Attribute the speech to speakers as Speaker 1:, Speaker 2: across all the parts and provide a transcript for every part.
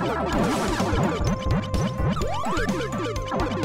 Speaker 1: Thank you.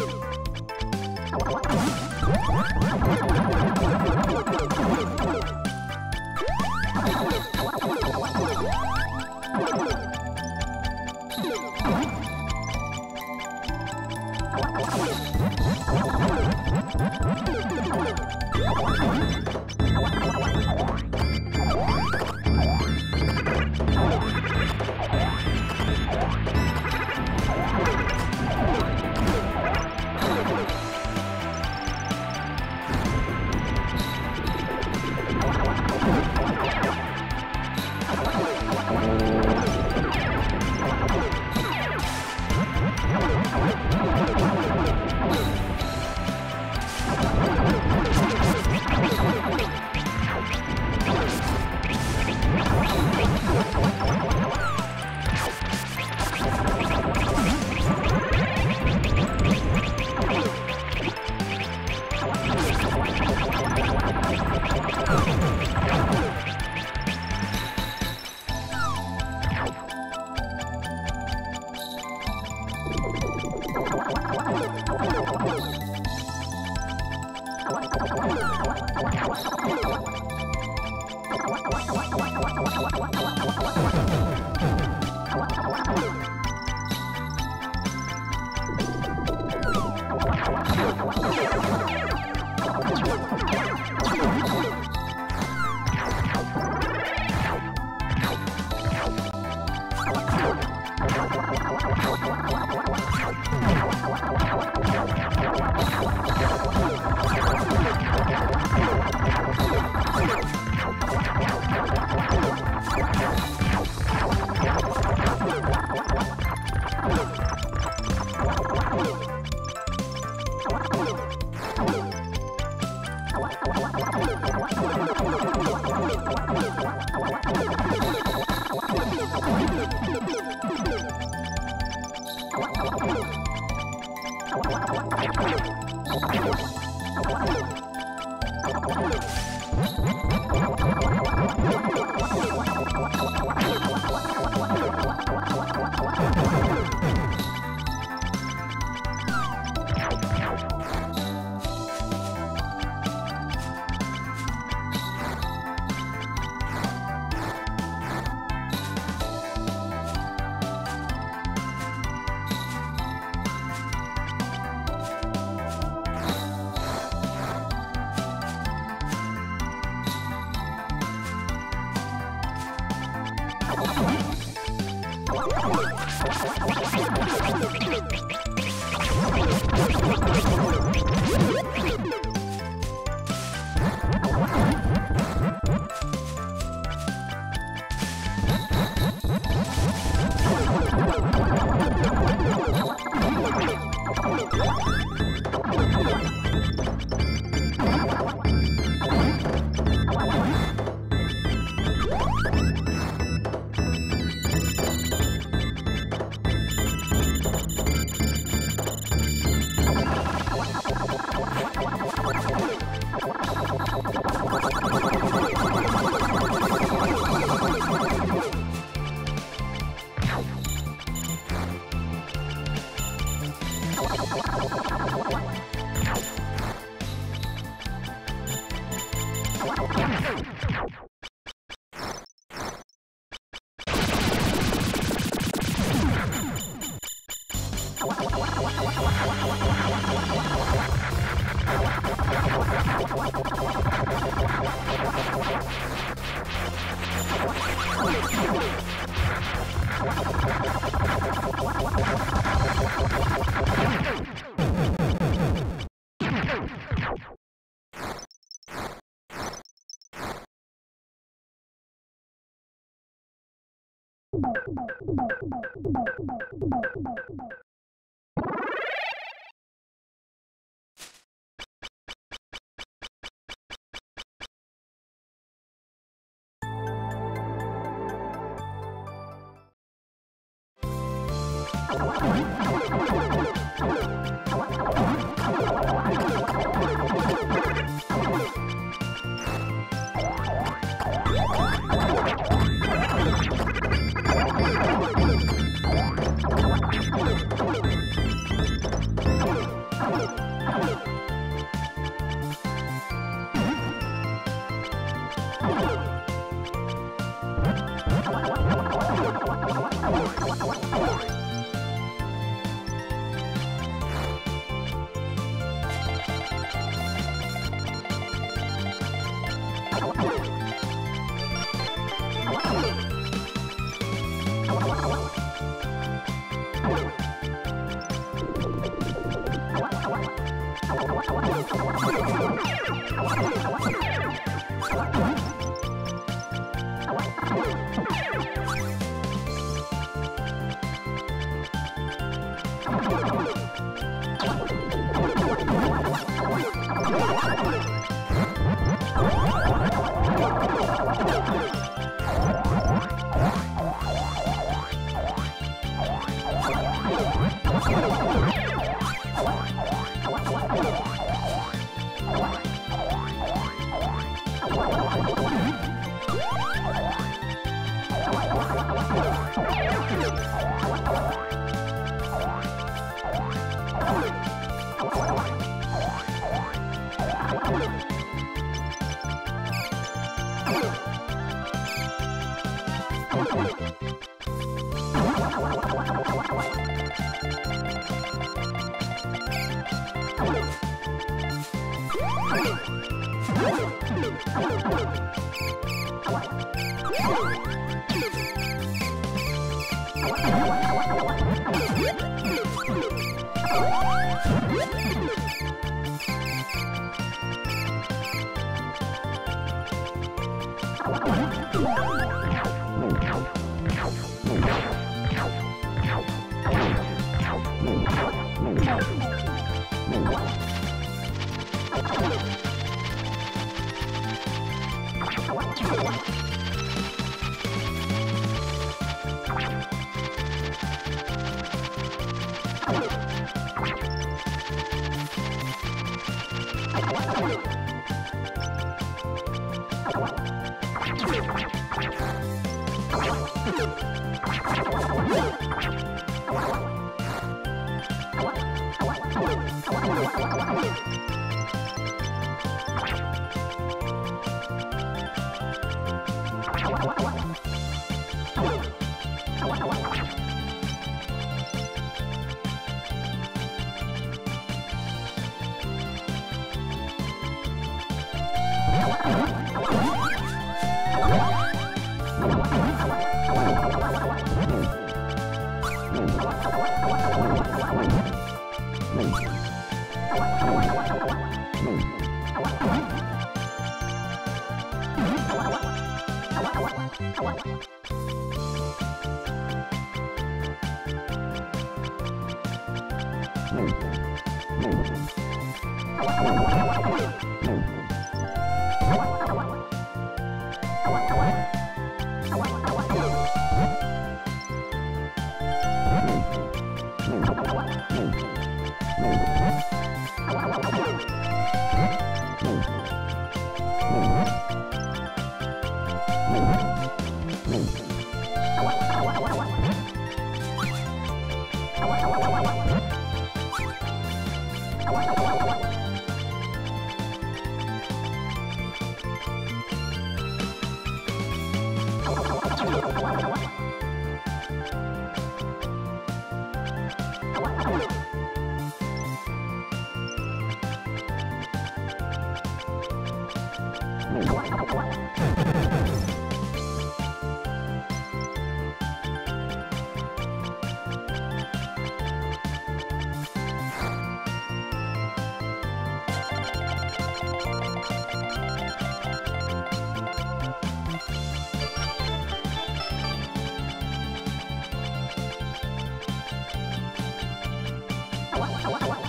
Speaker 2: 終わった。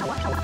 Speaker 2: Wow.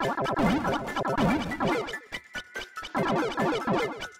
Speaker 3: Thank you.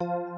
Speaker 3: Thank you